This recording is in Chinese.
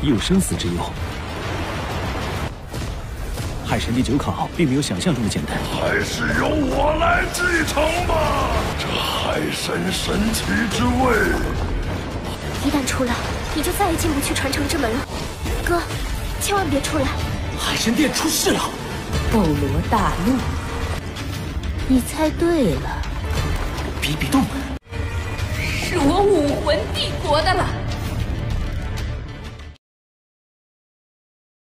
已有生死之忧。海神第九考并没有想象中的简单。还是由我来继承吧这海神神奇之位一旦出来你就再也进不去传承之门了。哥千万别出来。海神殿出事了。斗罗大陆你猜对了。比比东。是我武魂帝国的了。